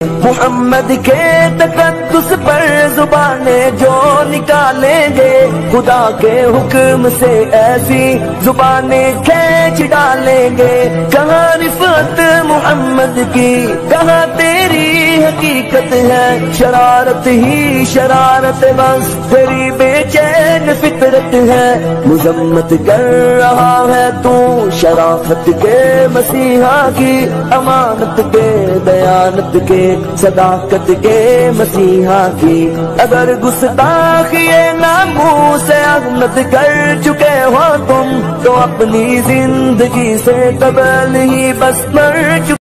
मोहम्मद के तकदस पर जुबाने जो निकालेंगे, खुदा के हुक्म से ऐसी जुबाने खेच डालेंगे। कहाँ रिफत मोहम्मद की कहाँ तेरी हकीकत है, शरारत ही शरारत बस बेचैन फितरत है। मुजम्मत कर रहा है तू, शराफत के मसीहा की अमानत के, दयानत के, सदाकत के मसीहा की। अगर गुस्ताख से अहमद कर चुके हो तुम तो अपनी ज़िंदगी से कबल ही बस मर चुके